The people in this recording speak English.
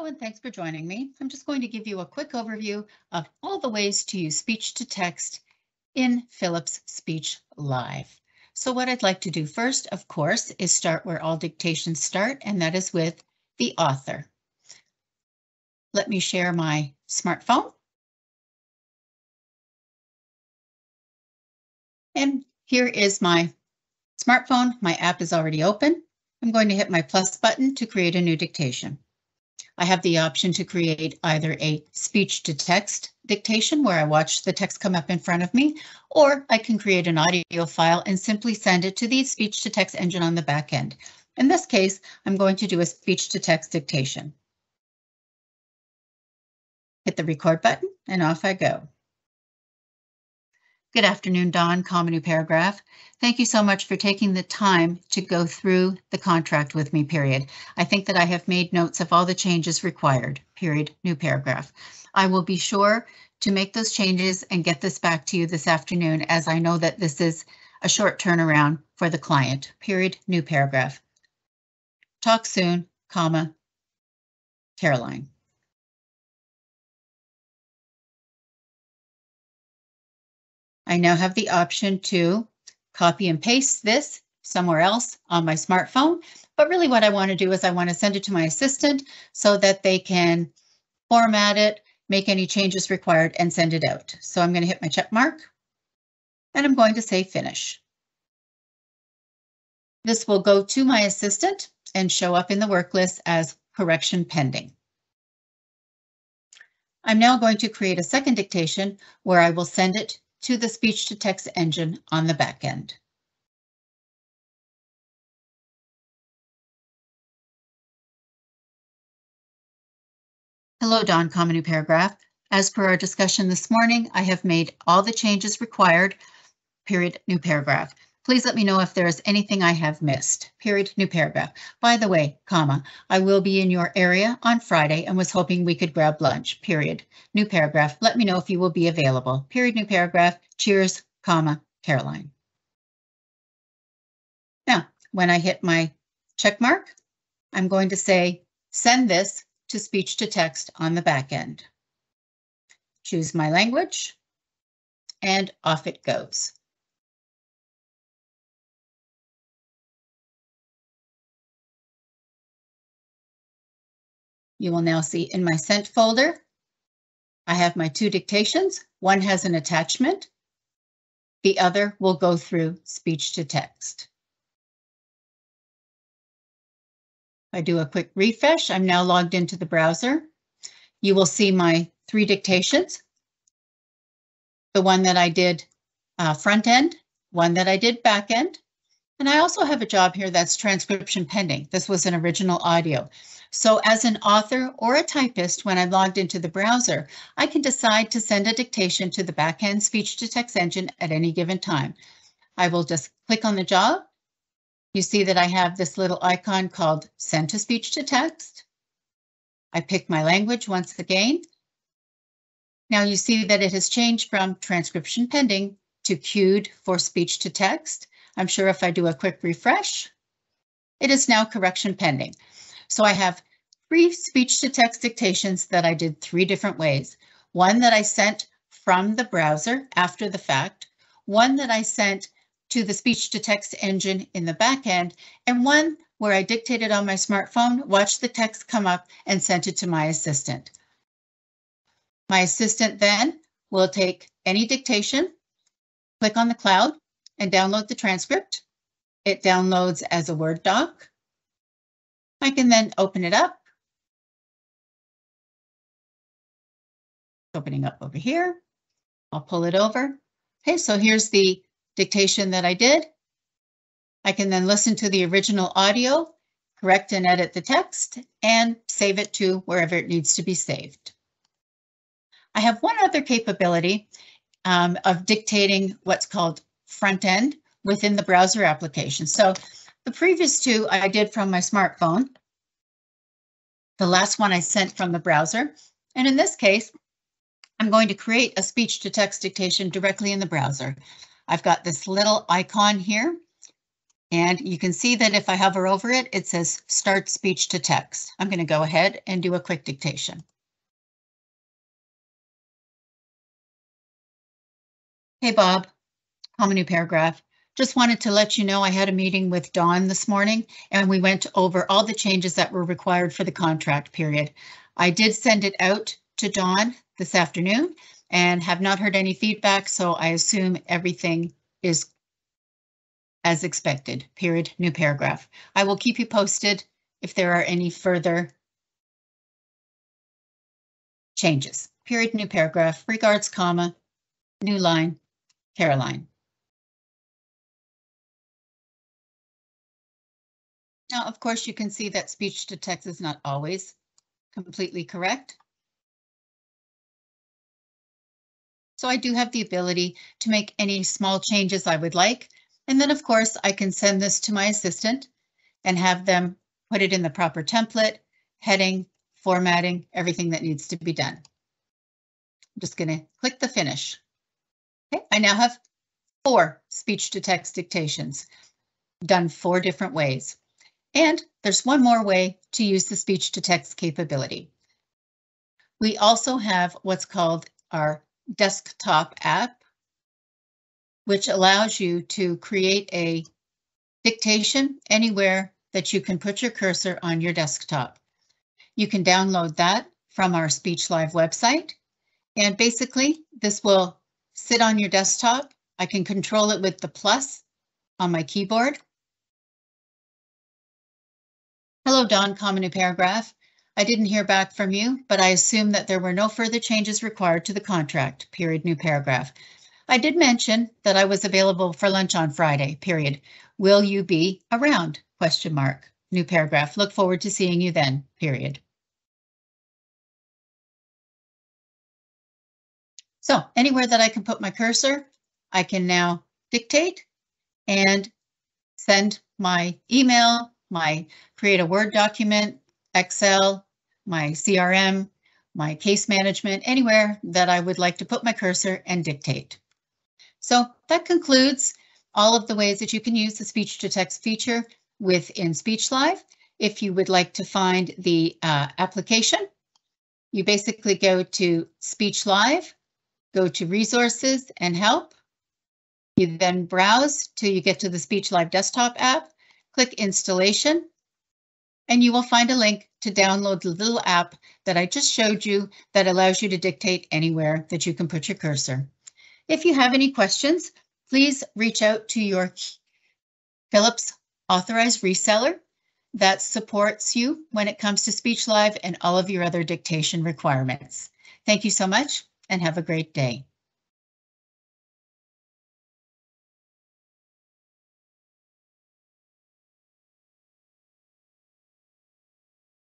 Hello and thanks for joining me. I'm just going to give you a quick overview of all the ways to use speech to text in Philips Speech Live. So what I'd like to do first, of course, is start where all dictations start, and that is with the author. Let me share my smartphone. And here is my smartphone. My app is already open. I'm going to hit my plus button to create a new dictation. I have the option to create either a speech to text dictation where I watch the text come up in front of me, or I can create an audio file and simply send it to the speech to text engine on the back end. In this case, I'm going to do a speech to text dictation. Hit the record button and off I go. Good afternoon, Don, Comma New Paragraph. Thank you so much for taking the time to go through the contract with me, period. I think that I have made notes of all the changes required, period, new paragraph. I will be sure to make those changes and get this back to you this afternoon as I know that this is a short turnaround for the client, period, new paragraph. Talk soon, comma, Caroline. I now have the option to copy and paste this somewhere else on my smartphone. But really what I want to do is I want to send it to my assistant so that they can format it, make any changes required and send it out. So I'm going to hit my check mark and I'm going to say finish. This will go to my assistant and show up in the work list as correction pending. I'm now going to create a second dictation where I will send it to the speech to text engine on the back end. Hello, Don, comma new paragraph. As per our discussion this morning, I have made all the changes required, period, new paragraph. Please let me know if there is anything I have missed. Period, new paragraph. By the way, comma, I will be in your area on Friday and was hoping we could grab lunch. Period, new paragraph. Let me know if you will be available. Period, new paragraph. Cheers, comma, Caroline. Now, when I hit my check mark, I'm going to say send this to speech to text on the back end. Choose my language and off it goes. You will now see in my sent folder, I have my two dictations. One has an attachment. The other will go through speech to text. I do a quick refresh. I'm now logged into the browser. You will see my three dictations. The one that I did uh, front end, one that I did back end, and I also have a job here that's transcription pending. This was an original audio. So as an author or a typist, when I'm logged into the browser, I can decide to send a dictation to the backend speech to text engine at any given time. I will just click on the job. You see that I have this little icon called send to speech to text. I pick my language once again. Now you see that it has changed from transcription pending to queued for speech to text. I'm sure if I do a quick refresh, it is now correction pending. So I have three speech to text dictations that I did three different ways. One that I sent from the browser after the fact, one that I sent to the speech to text engine in the back end, and one where I dictated on my smartphone, watched the text come up and sent it to my assistant. My assistant then will take any dictation, click on the cloud and download the transcript. It downloads as a Word doc. I can then open it up. Opening up over here. I'll pull it over. Okay, so here's the dictation that I did. I can then listen to the original audio, correct and edit the text, and save it to wherever it needs to be saved. I have one other capability um, of dictating what's called front end within the browser application. So the previous two I did from my smartphone. The last one I sent from the browser. And in this case, I'm going to create a speech to text dictation directly in the browser. I've got this little icon here. And you can see that if I hover over it, it says start speech to text. I'm going to go ahead and do a quick dictation. Hey, Bob, new paragraph. Just wanted to let you know I had a meeting with Dawn this morning and we went over all the changes that were required for the contract period. I did send it out to Dawn this afternoon and have not heard any feedback, so I assume everything is as expected, period, new paragraph. I will keep you posted if there are any further changes. Period, new paragraph, regards, comma, new line, Caroline. Now, of course, you can see that speech to text is not always completely correct. So I do have the ability to make any small changes I would like. And then, of course, I can send this to my assistant and have them put it in the proper template, heading, formatting, everything that needs to be done. I'm just going to click the finish. Okay, I now have four speech to text dictations done four different ways. And there's one more way to use the speech to text capability. We also have what's called our desktop app, which allows you to create a dictation anywhere that you can put your cursor on your desktop. You can download that from our SpeechLive website. And basically, this will sit on your desktop. I can control it with the plus on my keyboard. Hello, Don, common new paragraph. I didn't hear back from you, but I assume that there were no further changes required to the contract, period, new paragraph. I did mention that I was available for lunch on Friday, period. Will you be around? Question mark. New paragraph. Look forward to seeing you then, period. So anywhere that I can put my cursor, I can now dictate and send my email, my create a Word document, Excel, my CRM, my case management, anywhere that I would like to put my cursor and dictate. So that concludes all of the ways that you can use the speech to text feature within SpeechLive. If you would like to find the uh, application, you basically go to SpeechLive go to resources and help. You then browse till you get to the SpeechLive desktop app, click installation, and you will find a link to download the little app that I just showed you that allows you to dictate anywhere that you can put your cursor. If you have any questions, please reach out to your Philips authorized reseller that supports you when it comes to SpeechLive and all of your other dictation requirements. Thank you so much and have a great day.